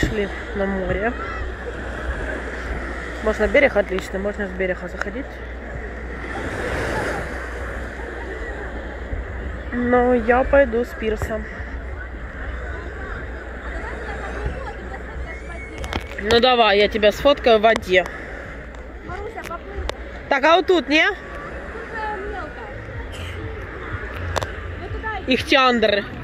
Пришли на море. Можно берег отличный, можно с берега заходить. Но я пойду с пирса. Ну давай, я тебя сфоткаю в воде. Маруся. Так, а вот тут, не? Такая мелкая. Вот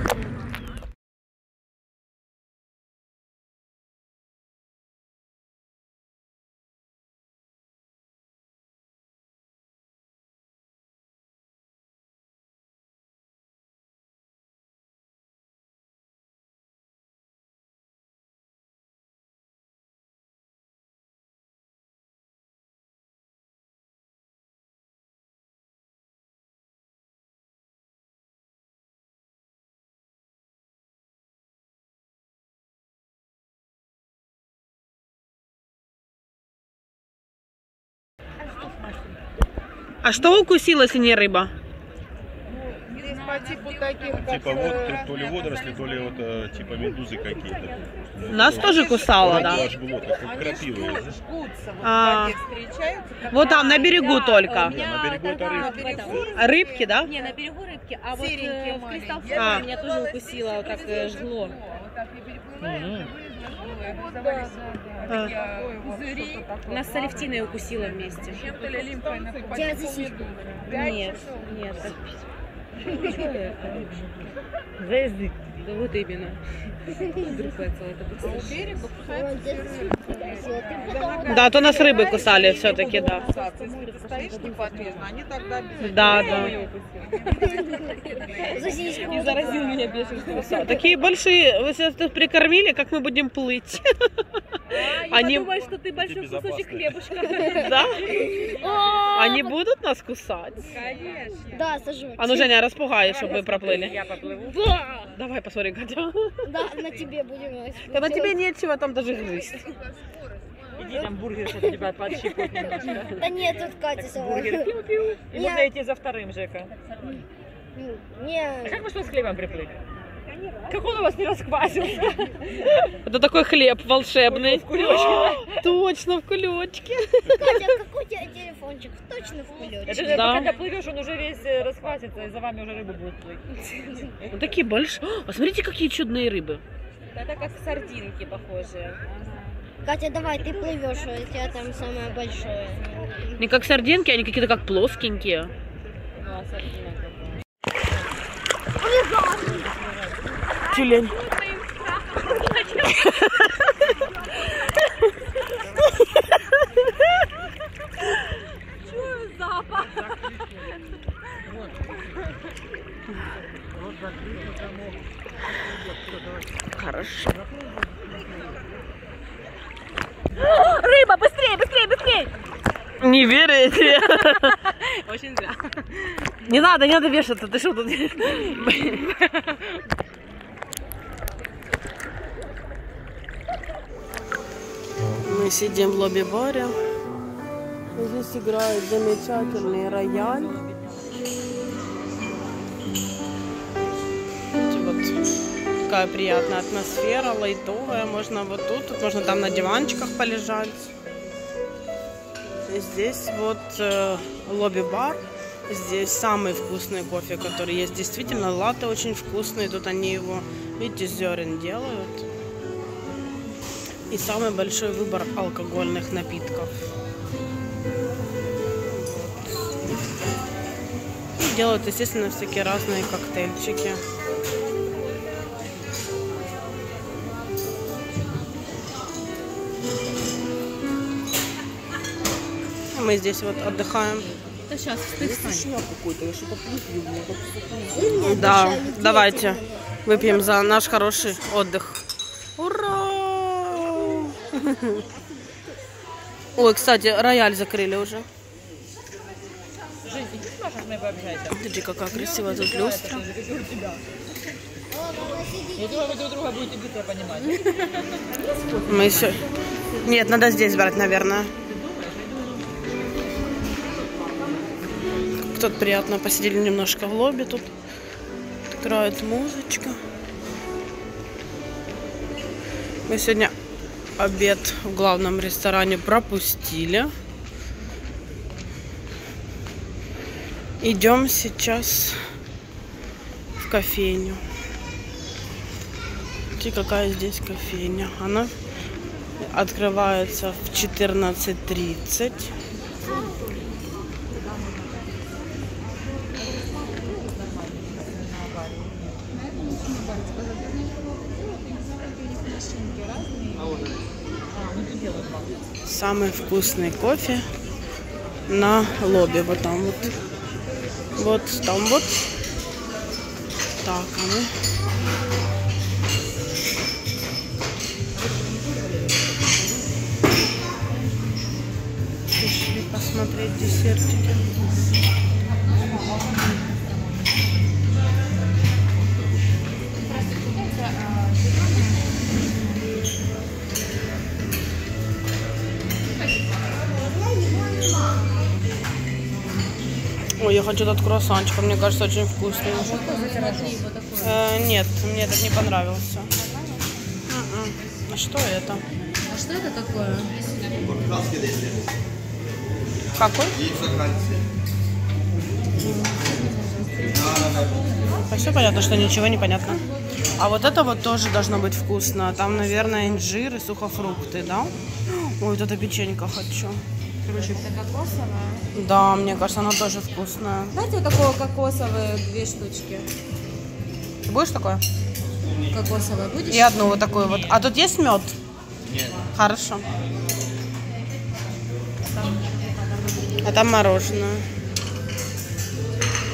А что укусила, если не рыба? Здесь по типу таких, как... Типа вот э, то ли водоросли, то ли вот э, типа медузы какие-то. Нас тоже кусала, да? Ваш было, как жгутся, вот А. встречаются. как Вот там, на берегу Да, только. у меня На берегу это рыбки. этом- А Рыбки, да? Не, на берегу рыбки, а вот Серенькие э, в кристалл А. меня тоже укусило, вот так э, жгло. Вот так и переплываешь, такие пузыри. Нас с Алевтиной укусило вместе. За сиську. Нет, нет. За язык. Да вот именно. А Да, то нас рыбы кусали все-таки, да. стоишь неподвижно, они тогда. Да, да. И заразил меня бешенством. Такие большие, вы сейчас тут прикормили, как мы будем плыть. Я Они- подумала, что ты большой кусочек хлебушка. Да? Они будут нас кусать? Конечно. Да, сажу. А ну, Женя, распугай, чтобы мы проплыли. Я поплыву. Давай посмотрим, Катя. Да, на тебе будем. Да на тебе нечего там даже грызть. Иди там бургер, что тебя подщипают немножко. Да нет, тут Катя сама. Бургер пиу-пиу. И Я- можно идти за вторым, Жека. А Не, как вы что с хлебом приплыли? Как он у вас не расквасился? Это такой хлеб волшебный. В кулечке? Точно, в кулечке. Катя, какой у тебя телефончик? Точно в кулечке. Да. пока доплывешь, он уже весь э, расхватится, и за вами уже рыба будет плыть. Вот такие большие. А смотрите, какие чудные рыбы. Это как сардинки похожие. Катя, давай, ты плывешь, у тебя там самое большое. Не как сардинки, они какие-то как плоскенькие. Ну, а сардинок какой? Тюлень. Хорошо. Рыба, быстрее, быстрее, быстрее! Не верите? Очень зря. Не надо, не надо вешаться. Ты что тут? Мы сидим в лобби-баре. Здесь играет замечательный рояль. Вот такая приятная атмосфера, лайтовая. Можно вот тут, тут можно там на диванчиках полежать. И Здесь вот э, лобби-бар. Здесь самый вкусный кофе, который есть. Действительно, латте очень вкусный. Тут они его, видите, зерен делают. И самый большой выбор алкогольных напитков. И делают, естественно, всякие разные коктейльчики. Мы здесь вот отдыхаем. Да сейчас, встань. Да, давайте выпьем за наш хороший отдых. Ой, кстати, рояль закрыли уже. Смотри, какая красивая тут люстра. Мы еще... Нет, надо здесь брать, наверное. Тут приятно посидели немножко в лобби. Тут играет музычка. Мы сегодня обед в главном ресторане пропустили. Идем сейчас в кофейню. Смотрите, какая здесь кофейня. Она открывается в 14.30. Самый вкусный кофе на лобби. Вот там вот. Вот там вот. Так, а мы пришли посмотреть десертики. Я хочу этот круассанчик, мне кажется, очень вкусный. Э, нет, мне этот не понравился. М-м. А что это? А что это такое? Какой? А все понятно, что ничего не понятно. А вот это вот тоже должно быть вкусно. Там, наверное, инжир и сухофрукты, да? Ой, вот это печенька хочу. Это кокосовое. Да, мне кажется, она тоже вкусная. Дайте вот такого кокосовые две штучки. Ты будешь такое? Кокосовое будешь? И одну вот такую вот. А тут есть мед? Нет. Хорошо. А там мороженое.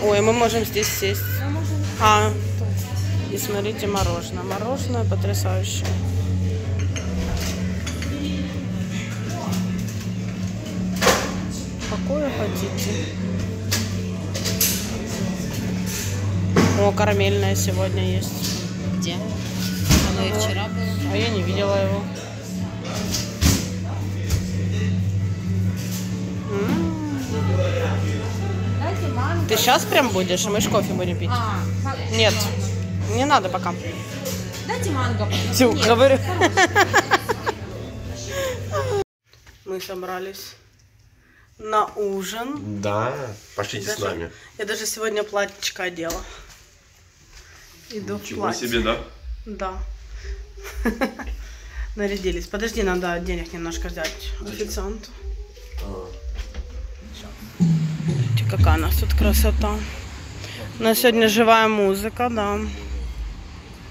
Ой, мы можем здесь сесть. А, и смотрите, мороженое. Мороженое потрясающее. Какое хотите? О, карамельное сегодня есть. Где? Оно и вчера было. А я не видела его. Ты сейчас прям будешь, а мы ж кофе будем пить? А, Нет, не надо пока. дайте манго. Нет, говорю. Мы собрались на ужин. Да, пошлите с Даже- нами. Я даже сегодня платьечко одела. Иду в Ничего платье. себе, да? Да. Нарядились. Подожди, надо денег немножко взять официанту. Смотрите, Какая у нас тут красота. У нас сегодня живая музыка, да.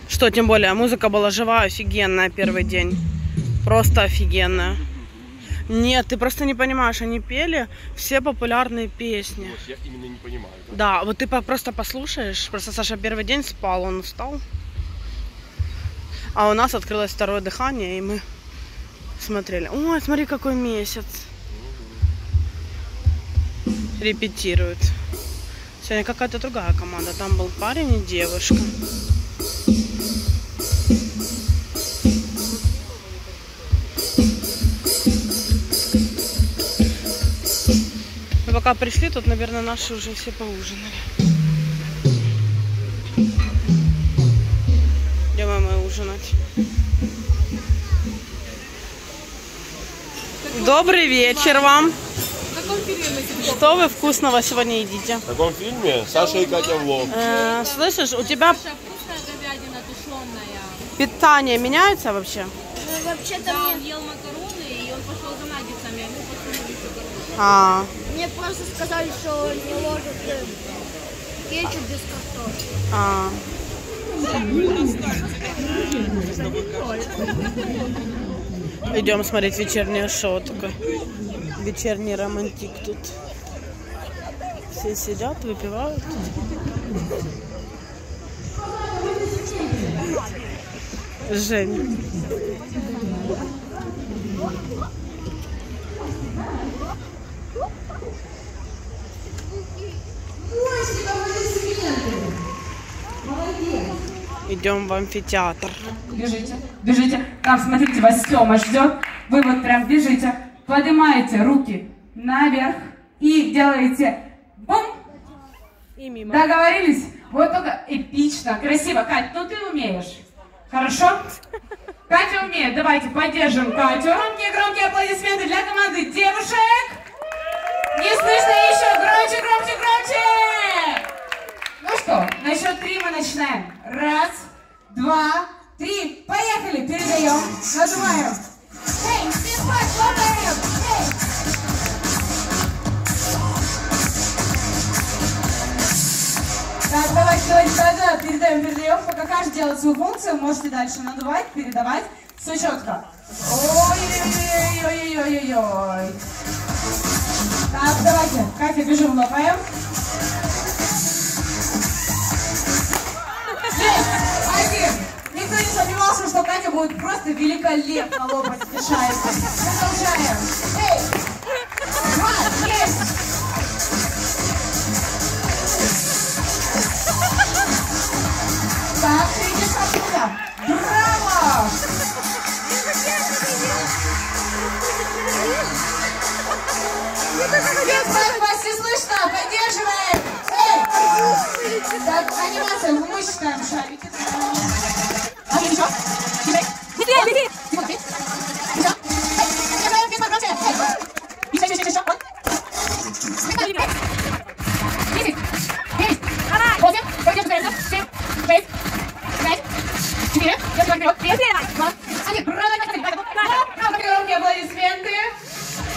Что, тем более, музыка была живая, офигенная первый день. Просто офигенная. Нет, ты просто не понимаешь, они пели все популярные песни. Я именно не понимаю. Да, вот ты просто послушаешь. Просто Саша первый день спал, он встал. А у нас открылось второе дыхание, и мы смотрели. Ой, смотри, какой месяц. Репетируют. Сегодня какая-то другая команда. Там был парень и девушка. Пока пришли, тут, наверное, наши уже все поужинали. Идем мы ужинать. Добрый вечер вам. Что вы вкусного сегодня едите? В таком фильме Саша и Катя Влог. Э, слышишь, у тебя питание меняется вообще? Ну, вообще-то Да, он ел макароны, и он пошел за наггетсами, а мы подсунули макароны. А, мне просто сказали, что не ложат э, кетчуп без картошки. а. Идем смотреть вечернее шоу такое. Вечерний романтик тут. Все сидят, выпивают. Женя. Идем в амфитеатр. Бежите, бежите. Там, смотрите, вас Сема ждет. Вы вот прям бежите, поднимаете руки наверх и делаете бум, И мимо. Договорились? Вот только эпично, красиво. Кать, ну ты умеешь. Хорошо? Катя умеет. Давайте поддержим Катю. Громкие, громкие аплодисменты для команды девушек. Не слышно еще. Громче, громче, громче. Ну что, на счет три мы начинаем. Раз, два, три. Поехали. Передаем. Надуваем. Эй. Так, давайте, давайте, да, да, передаем, передаем. Пока каждый делает свою функцию, можете дальше надувать, передавать. Все четко. Ой-ой-ой-ой-ой-ой. Так, давайте, Катя, бежим, лопаем. Сомневался, что Катя будет просто великолепно лопать мешает. Продолжаем. Эй! Два! Есть! Считаем шарики. А, еще? Беги, беги! Тимон, беги. Еще. Эй, держаем, без погромче. Еще, еще, еще, еще. Вот. Десять. Девять. Восемь. Давай, держи, Семь. Шесть. Пять. Четыре. Держи, вперед. Три. Два. Один. Катя. Браво, громкие аплодисменты.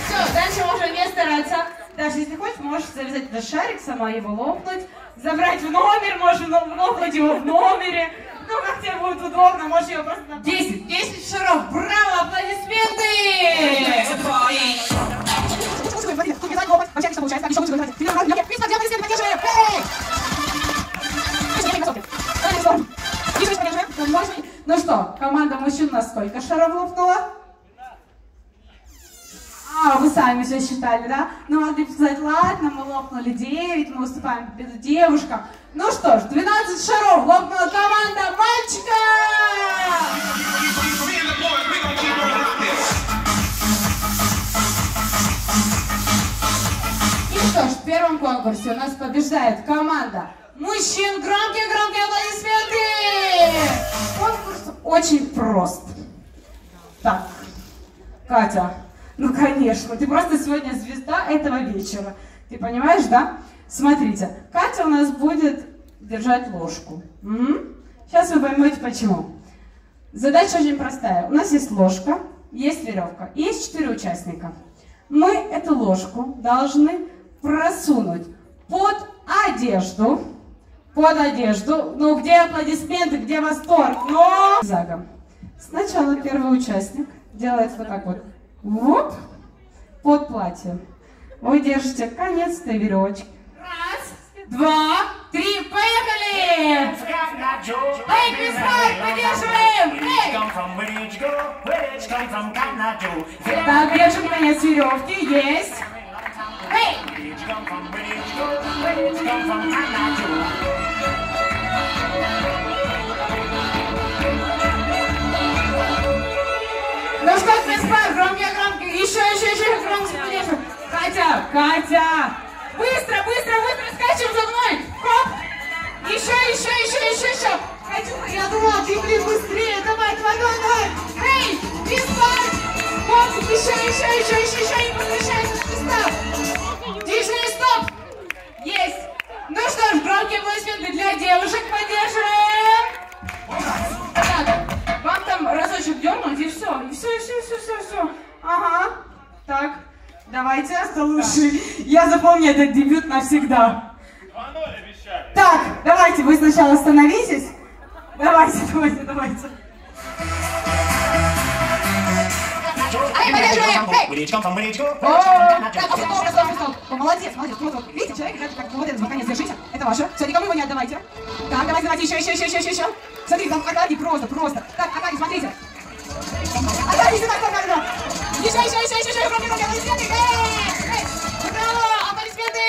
Все, дальше можно не стараться. Даже если хочешь, можешь завязать этот шарик, сама его лопнуть, забрать в номер, можешь ло- лопнуть его в номере. Ну, как тебе будет удобно, можешь его просто... на- 10, 10 шаров, браво, аплодисменты! Ну, Ну что, команда мужчин на сколько шаров лопнула? А, вы сами все считали, да? Ну, могли сказать, ладно, мы лопнули 9, мы уступаем победу девушкам. Ну что ж, 12 шаров лопнула команда мальчика! И что ж, в первом конкурсе у нас побеждает команда мужчин. Громкие-громкие аплодисменты! Конкурс очень прост. Так, Катя, ну конечно, ты просто сегодня звезда этого вечера. Ты понимаешь, да? Смотрите, Катя у нас будет держать ложку. Сейчас вы поймете почему. Задача очень простая. У нас есть ложка, есть веревка, есть четыре участника. Мы эту ложку должны просунуть под одежду, под одежду. Ну, где аплодисменты, где восторг? Но... Загом. Сначала первый участник делает вот так вот. Вот. Под платье. Вы держите конец этой веревочки. Раз, два, три, поехали! Эй, Крисмар, поддерживаем! Эй! Так, держим конец веревки, есть. Эй! Ну что, Крисмар, громкие, Катя, Катя! Быстро, быстро, быстро скачем за мной! Хоп! Еще, еще, еще, еще, еще! Катюха, я думала, ты, блин, быстрее! Давай, давай, давай, давай! Эй, Крисмар! Хоп, еще, еще, еще, еще, еще, не возвращайся с места! Диджей, стоп! Есть! Ну что ж, громкие аплодисменты для девушек поддерживаем! Так, вам там разочек дернуть, и все, и все, и все, и все, все, все. Ага. Так, давайте, кто лучше. Я запомню этот дебют навсегда. Так, давайте, вы сначала остановитесь. Давайте, давайте, давайте. Молодец, молодец. Вот, вот. Видите, человек играет как вот этот, наконец, держите. Это ваше. Все, никому его не отдавайте. Так, давайте, давайте, еще, еще, еще, еще, еще, еще. Смотрите, там Акади просто, просто. Так, Акади, смотрите. Акади, сюда, сюда, сюда. Еще, еще, еще, еще, еще, громко, громко, аплодисменты. Эй, эй, браво, аплодисменты.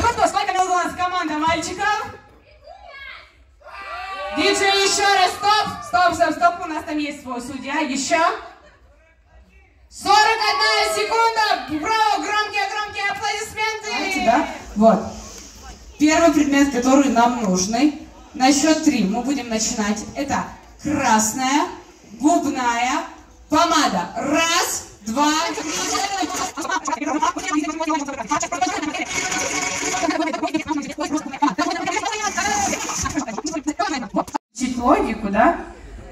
Ну что, сколько у нас команда мальчиков? Диджей, еще раз, стоп, стоп, стоп, стоп, у нас там есть свой судья, еще. 41 секунда! Браво! Громкие, громкие аплодисменты! да? Вот. Первый предмет, который нам нужный. На счет три мы будем начинать. Это красная губная помада. Раз, два, Учить логику, да?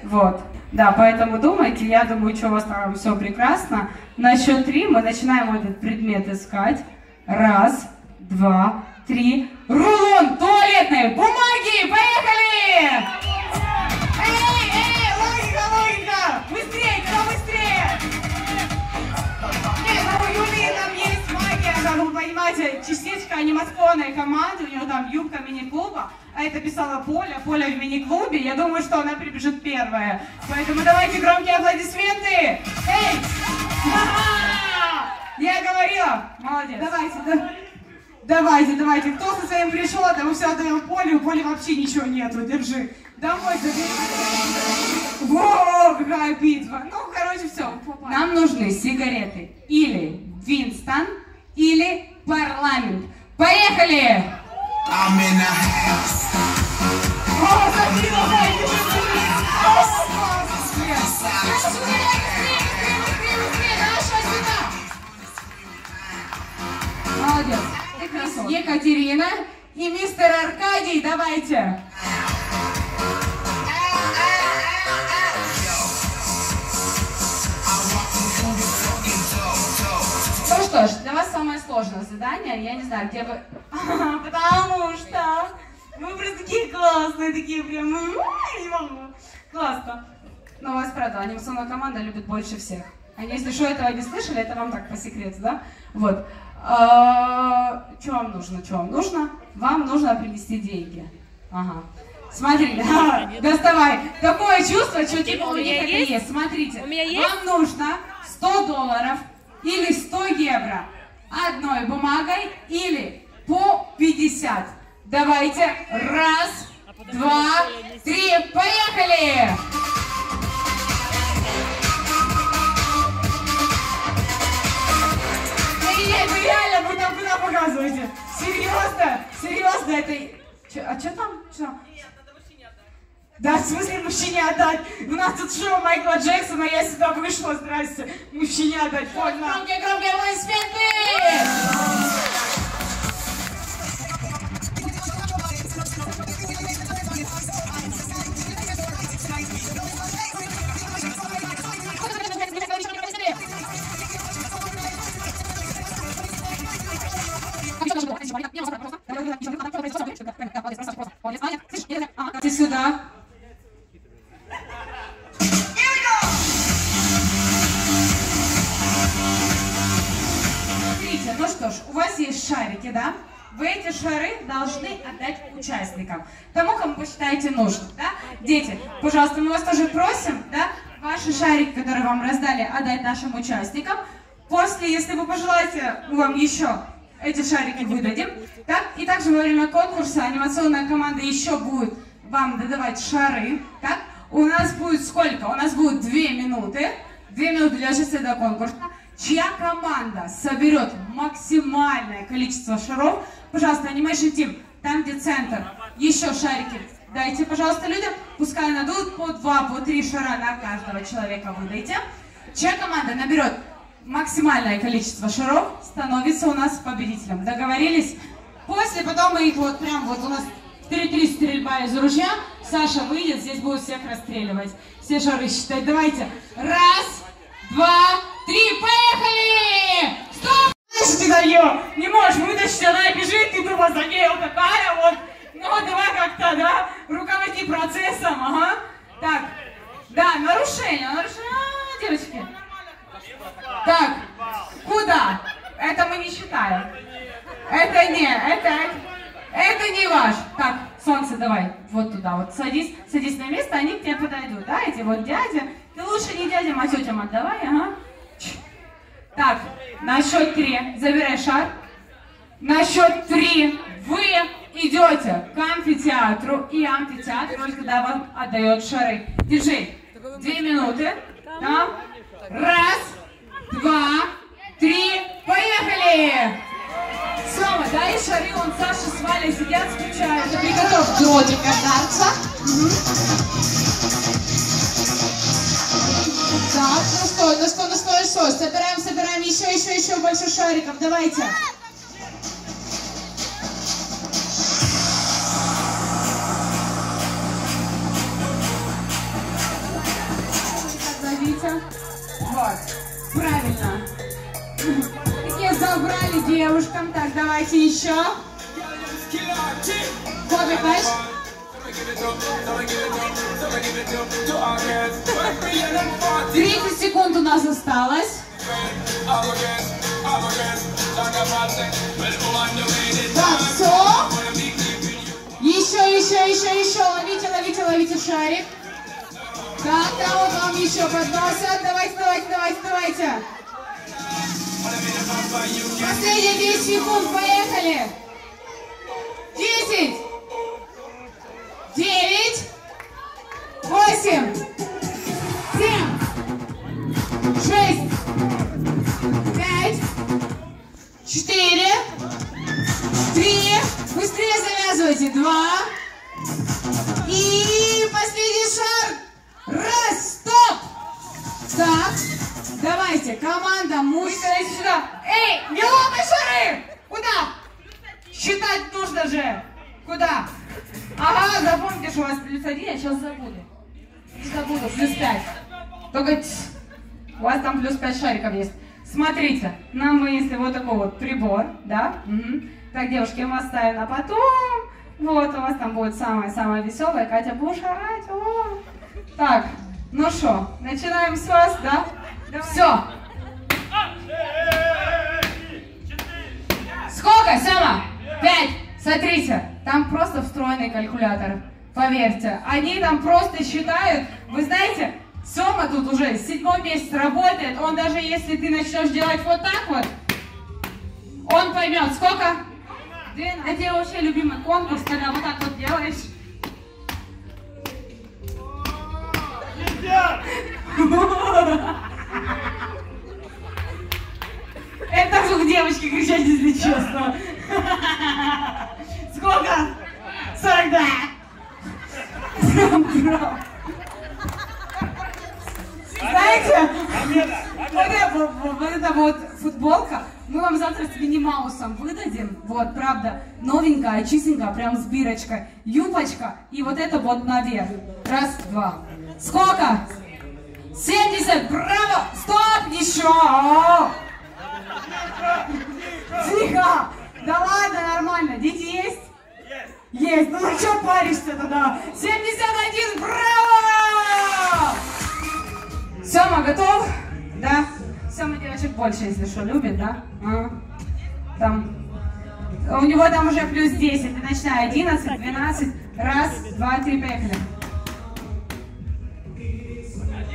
Вот. Да, поэтому думайте, я думаю, что у вас там все прекрасно. На счет три мы начинаем этот предмет искать. Раз, два, три. Рулон туалетной бумаги! Поехали! Как вы понимаете, частичка анимационной команды, у нее там юбка мини-клуба, а это писала Поля, Поля в мини-клубе, я думаю, что она прибежит первая. Поэтому давайте громкие аплодисменты! Эй! Я говорила! Молодец! Давайте, да. Давайте, давайте, кто со своим пришел, это мы все отдаем Поле, у Поли вообще ничего нету, держи. Домой забери. Во, какая битва. Ну, короче, все. Нам нужны сигареты или Винстон, или парламент. Поехали! Молодец. Екатерина и мистер Аркадий, давайте. Что ж, для вас самое сложное задание. Я не знаю, где вы... Потому что вы просто такие классные, такие прям... ну, ой, Не могу. Классно. Но у вас, правда, анимационная команда любит больше всех. Они, если что, этого не слышали, это вам так по секрету, да? Вот. А, Что вам нужно? Что вам нужно? Вам нужно принести деньги. Ага. Смотри, доставай. Такое чувство, что типа у них это есть. Смотрите, У меня есть? вам нужно 100 долларов или 100 евро одной бумагой или по 50. Давайте. Раз, два, три. Поехали! Эй, вы реально, вы там куда показываете? Серьезно? Серьезно? Это... А что там? Что? Да, в смысле мужчине отдать? У нас тут шоу Майкла Джексона, я сюда вышла, здрасте. Мужчине отдать, понял? Громкие, громкие аплодисменты! Дети, пожалуйста, мы вас тоже просим, да, ваши шарики, которые вам раздали, отдать нашим участникам. После, если вы пожелаете, мы вам еще эти шарики выдадим. Так? И также во время конкурса анимационная команда еще будет вам додавать шары. Так? У нас будет сколько? У нас будет две минуты. Две минуты для участия конкурса. Чья команда соберет максимальное количество шаров, пожалуйста, Animation Team, там где центр, еще шарики дайте, пожалуйста, людям, пускай надуют по два, по три шара на каждого человека выдайте. Чья команда наберет максимальное количество шаров, становится у нас победителем. Договорились? После потом мы их вот прям вот у нас 3-3 стрельба из ружья. Саша выйдет, здесь будет всех расстреливать. Все шары считать. Давайте. Раз, два, три, поехали! Стоп! Знаешь, ты даю, не можешь вытащить, она бежит, ты тупо за ней, вот такая вот. Ну, давай как-то, да, процессом, ага. Так, да, нарушение, нарушение, а, девочки. Так, куда? Это мы не считаем. Это не, это, это не ваш. Так, солнце, давай, вот туда, вот садись, садись на место, они к тебе подойдут, да, эти вот дядя. Ты лучше не дядям, а тетям отдавай, ага. Так, на счет три забирай шар. На счет три вы идете к амфитеатру, и амфитеатр только когда вам отдает шары. Держи. Две минуты. Да. Раз, два, три, поехали! Сема, дай шары, он Саша с Валей сидят, скучают. Приготовь дротик отдаться. Так, ну что, ну что, ну что, ну что, собираем, собираем еще, еще, еще больше шариков, давайте. Правильно. Такие забрали девушкам. Так, давайте еще. Коби, знаешь? 30 секунд у нас осталось. Так, все. Еще, еще, еще, еще. Ловите, ловите, ловите шарик. Так, там вот вам еще подносят. Давайте, давайте, давайте, давайте. Последние 10 секунд, поехали. Так, девушки, мы оставим на потом. Вот, у вас там будет самое-самое веселое. Катя, будешь орать? О. Так, ну что, начинаем с вас, да? Все. Сколько, Сема? Пять. Смотрите, там просто встроенный калькулятор. Поверьте, они там просто считают. Вы знаете, Сема тут уже седьмой месяц работает. Он даже если ты начнешь делать вот так вот, он поймет, сколько? А тебе вообще любимый конкурс, когда вот так вот делаешь? Это звук девочки кричать, если честно. Сколько? 42. Знаете, вот, это, вот эта вот футболка, мы вам завтра с Мини Маусом выдадим. Вот, правда, новенькая, чистенькая, прям с бирочкой. Юбочка и вот это вот наверх. Раз, два. Сколько? 70, браво! Стоп, еще! Тихо! Да ладно, нормально. Дети есть? Есть. Ну, ну что паришься тогда? 71, браво! Сема, готов? Да? Сема девочек больше, если что, любит, да? А? Там. У него там уже плюс 10. Ты начинай. 11, 12. Раз, два, три, поехали.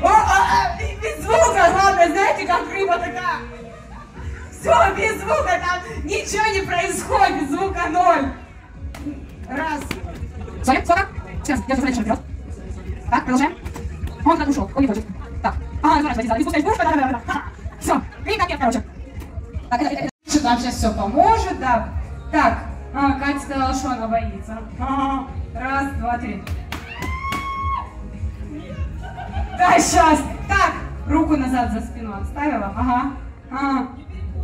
О, а, а, без звука, главное, знаете, как рыба такая. Все, без звука, там ничего не происходит, звука ноль. Раз. Смотри, сколько? Сейчас, я смотрю, вперед. Так, продолжаем. Он куда ушел, он не хочет. Так, ага, разворачивайся, не спускай пушку, да, да, да, да. Все, и как я, короче. Так, это, это, это. Нам сейчас все поможет, да. Так, а, Катя сказала, что она боится. Раз, два, три. Да, сейчас. Так, руку назад за спину отставила. Ага. Ага.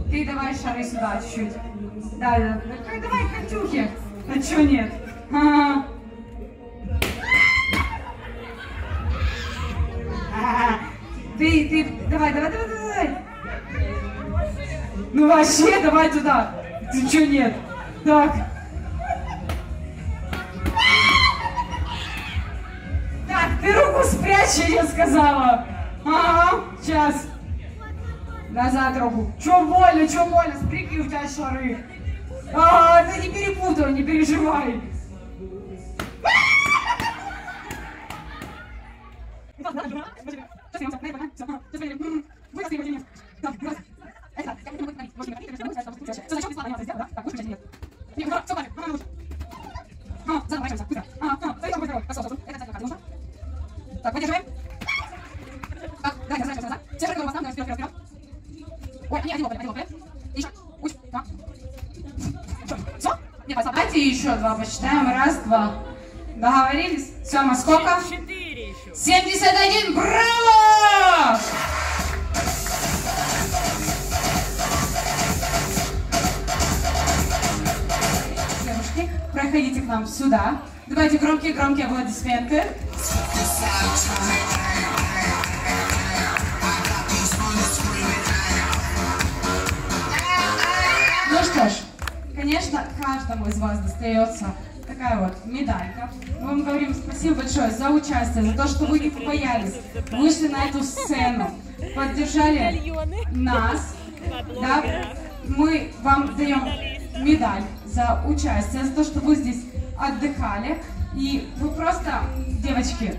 Ты давай шары сюда чуть-чуть. Да, да. да. Давай, Катюхи. А чё нет? Ага. Ты, ты, давай, давай, давай, давай. Ну вообще, давай туда. Ты чё нет? Так. Так, ты руку спрячь, я сказала. Ага, сейчас. Назад руку. Чё больно, чё больно? Спрыгни, у тебя шары. А, ты не перепутай, не переживай. Так, выдерживаем. Так, да, держи, держи, держи. Держи голову в основном, вперед, вперед, вперед. Ой, не, один лоб, один лоб, Еще. Уч, два. Все? Нет, Давайте еще два посчитаем. Раз, два. Договорились? Сема, сколько? Четыре. 71, браво! Девушки, проходите к нам сюда. Давайте громкие-громкие аплодисменты. Ну что ж, конечно, каждому из вас достается такая вот медалька. Мы вам говорим спасибо большое за участие, за то, что вы не побоялись, вышли на эту сцену, поддержали нас. Да? Мы вам даем медаль за участие, за то, что вы здесь отдыхали. И вы просто, девочки,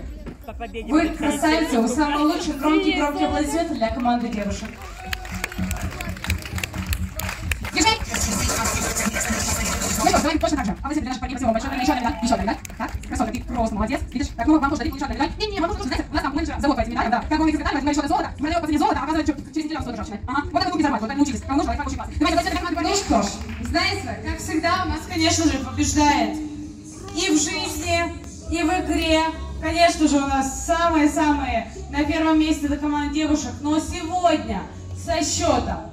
вы красавицы, вы самые лучшие, громкие-громкие аплодисменты для команды девушек. Что, говорим точно так же. А вы себе парни, спасибо вам большое. Еще одна медаль, еще одна медаль. Так, красотка, ты просто молодец. Видишь? Так, ну, вам тоже дадим еще одна медаль. Не-не, вам тоже, знаете, у нас там менеджер завод по этим медалям, да. Как вы секретарь, возьмали еще одно золото, продает по цене золота, а оказывается, через неделю он стоит дешевле. Ага, вот это вы зарабатывать, вот так научились. Кому нужно, это очень классно. Давайте, давайте, давайте, Ну что ж, знаете, как всегда, у нас, конечно же, побеждает и в жизни, и в игре. Конечно же, у нас самые-самые на первом месте это команда девушек. Но сегодня со счетом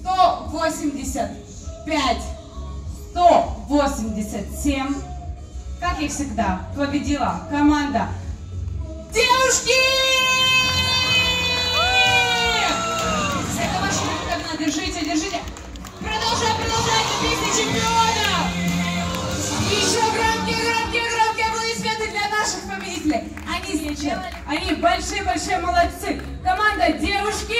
185, 187, как и всегда, победила команда девушки! Это ваша команда. Держите, держите. Продолжаем, продолжаем. Песня чемпионов. Еще громкие, громкие, громкие аплодисменты для наших победителей. Они здесь, они большие-большие молодцы. Команда девушек.